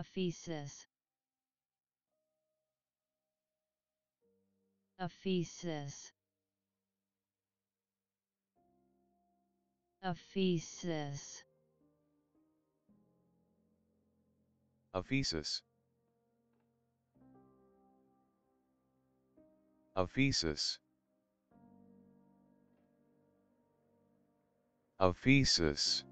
Ephesus Ephesus Ephesus Ephesus. Ephesus. Ephesus.